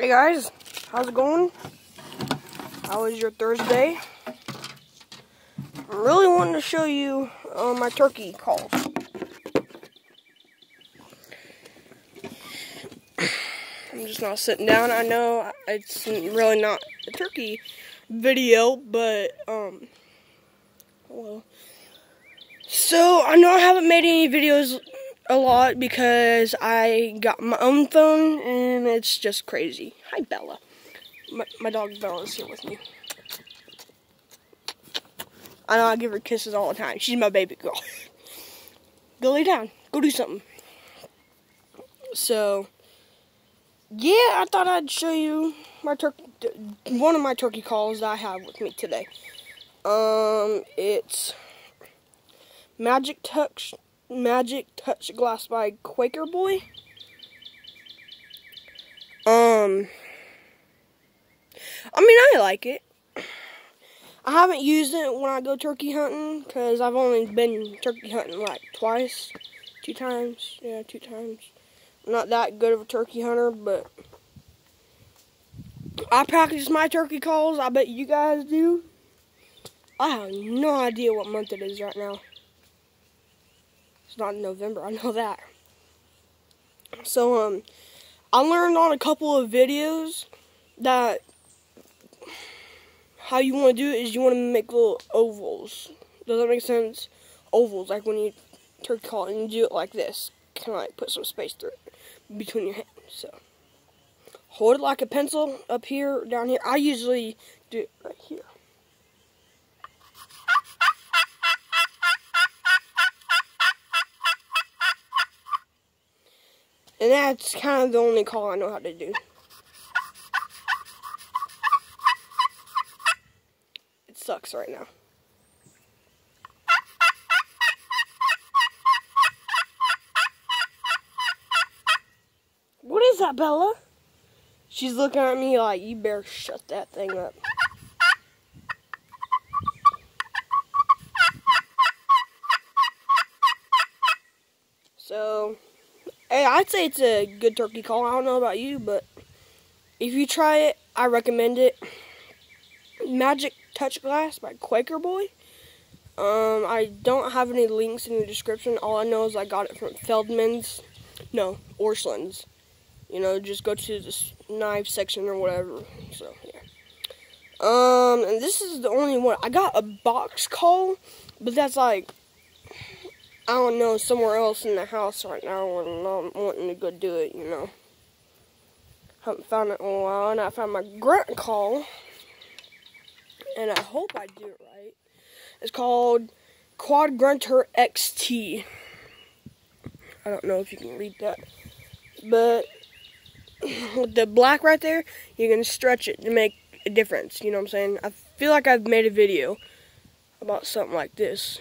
Hey guys, how's it going? How was your Thursday? I'm really wanting to show you uh, my turkey calls. I'm just not sitting down. I know it's really not a turkey video, but um, well. So I know I haven't made any videos a lot because I got my own phone and it's just crazy. Hi, Bella. My, my dog Bella's here with me. I know I give her kisses all the time. She's my baby girl. Go lay down. Go do something. So, yeah, I thought I'd show you my turkey, one of my turkey calls that I have with me today. Um, it's Magic Touch Magic Touch Glass by Quaker Boy. Um, I mean, I like it. I haven't used it when I go turkey hunting because I've only been turkey hunting like twice, two times. Yeah, two times. I'm not that good of a turkey hunter, but I practice my turkey calls. I bet you guys do. I have no idea what month it is right now. It's not in November, I know that. So, um, I learned on a couple of videos that how you want to do it is you want to make little ovals. Does that make sense? Ovals, like when you turkey call and you do it like this. Kind of like put some space through it between your hands. So, hold it like a pencil up here, down here. I usually do it right here. And that's kind of the only call I know how to do. It sucks right now. What is that, Bella? She's looking at me like, you better shut that thing up. So, Hey, I'd say it's a good turkey call. I don't know about you, but if you try it, I recommend it. Magic Touch Glass by Quaker Boy. Um, I don't have any links in the description. All I know is I got it from Feldman's, no, Orscheln's. You know, just go to the knife section or whatever. So, yeah. Um, and this is the only one. I got a box call, but that's like I don't know, somewhere else in the house right now and I'm wanting to go do it, you know. Haven't found it in a while, and I found my grunt call, and I hope I do it right. It's called Quad Grunter XT. I don't know if you can read that, but with the black right there, you can stretch it to make a difference, you know what I'm saying? I feel like I've made a video about something like this,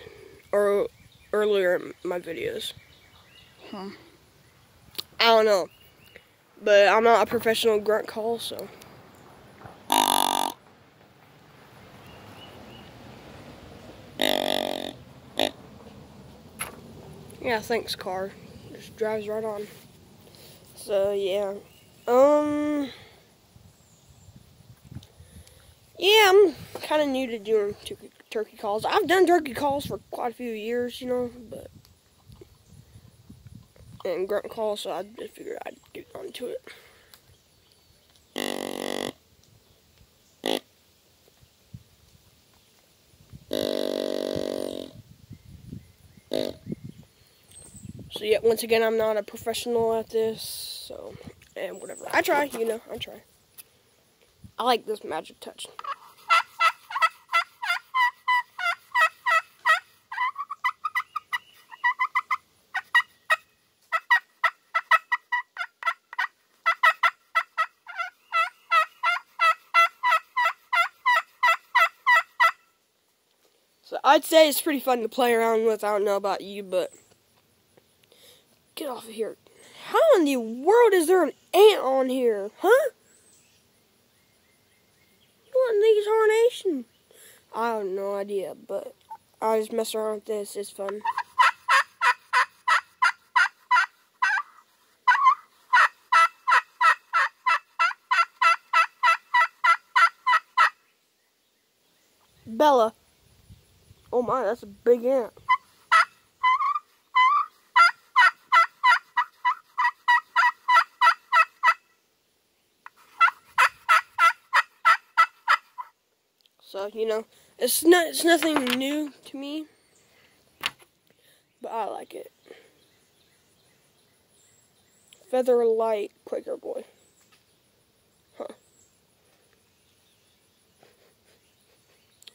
or earlier in my videos. Huh. I don't know. But I'm not a professional grunt call, so. Yeah, thanks, car. Just drives right on. So, yeah. Um. Yeah, I'm kind of new to doing turkey calls. I've done turkey calls for quite a few years, you know, but and grunt calls, so I just figured I'd get onto it. So yeah, once again, I'm not a professional at this, so and whatever. I try, you know, I try. I like this magic touch. I'd say it's pretty fun to play around with. I don't know about you, but get off of here. How in the world is there an ant on here, huh? What in these harnation? I have no idea, but I just mess around with this. It's fun. Bella. Oh my, that's a big ant. So, you know, it's not it's nothing new to me. But I like it. Feather light Quaker boy.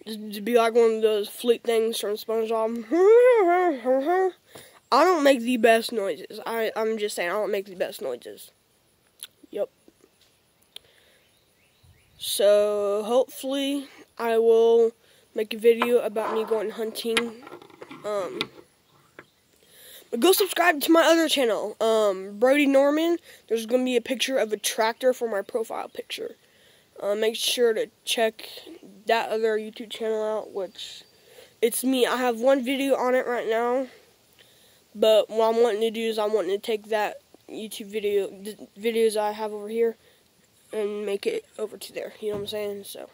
Just be like one of those fleet things from SpongeBob. I don't make the best noises. I, I'm just saying I don't make the best noises. Yep. So hopefully I will make a video about me going hunting. Um, but go subscribe to my other channel, um, Brody Norman. There's going to be a picture of a tractor for my profile picture. Uh, make sure to check that other YouTube channel out, which it's me. I have one video on it right now, but what I'm wanting to do is I'm wanting to take that YouTube video, the videos I have over here, and make it over to there. You know what I'm saying? So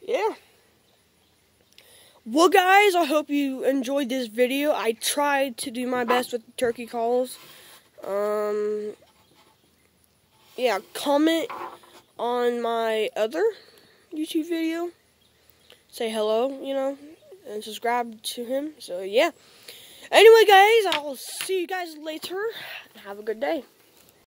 yeah. Well, guys, I hope you enjoyed this video. I tried to do my best with turkey calls. Um, yeah, comment on my other YouTube video. Say hello, you know, and subscribe to him. So, yeah. Anyway, guys, I'll see you guys later. Have a good day.